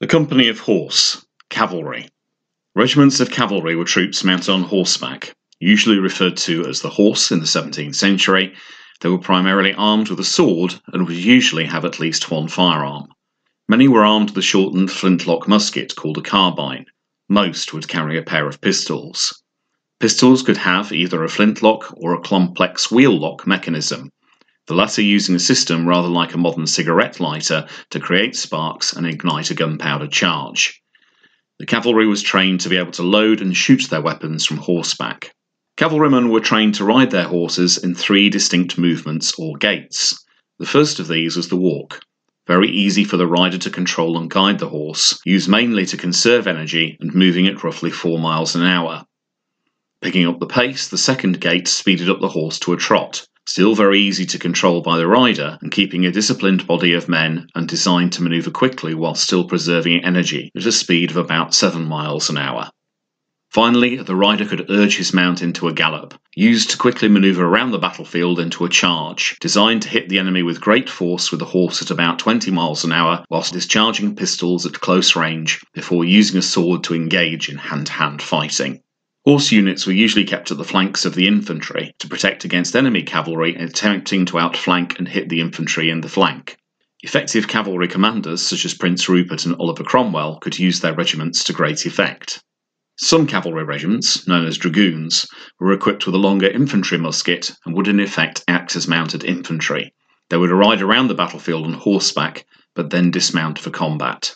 The Company of Horse, Cavalry. Regiments of cavalry were troops mounted on horseback, usually referred to as the horse in the 17th century. They were primarily armed with a sword and would usually have at least one firearm. Many were armed with a shortened flintlock musket called a carbine. Most would carry a pair of pistols. Pistols could have either a flintlock or a complex wheel lock mechanism, the latter using a system rather like a modern cigarette lighter to create sparks and ignite a gunpowder charge. The cavalry was trained to be able to load and shoot their weapons from horseback. Cavalrymen were trained to ride their horses in three distinct movements or gaits. The first of these was the walk, very easy for the rider to control and guide the horse, used mainly to conserve energy and moving at roughly 4 miles an hour. Picking up the pace, the second gait speeded up the horse to a trot, still very easy to control by the rider and keeping a disciplined body of men and designed to maneuver quickly while still preserving energy at a speed of about 7 miles an hour. Finally, the rider could urge his mount into a gallop, used to quickly maneuver around the battlefield into a charge, designed to hit the enemy with great force with the horse at about 20 miles an hour whilst discharging pistols at close range before using a sword to engage in hand to hand fighting. Horse units were usually kept at the flanks of the infantry to protect against enemy cavalry attempting to outflank and hit the infantry in the flank. Effective cavalry commanders, such as Prince Rupert and Oliver Cromwell, could use their regiments to great effect. Some cavalry regiments, known as dragoons, were equipped with a longer infantry musket and would in effect act as mounted infantry. They would ride around the battlefield on horseback, but then dismount for combat.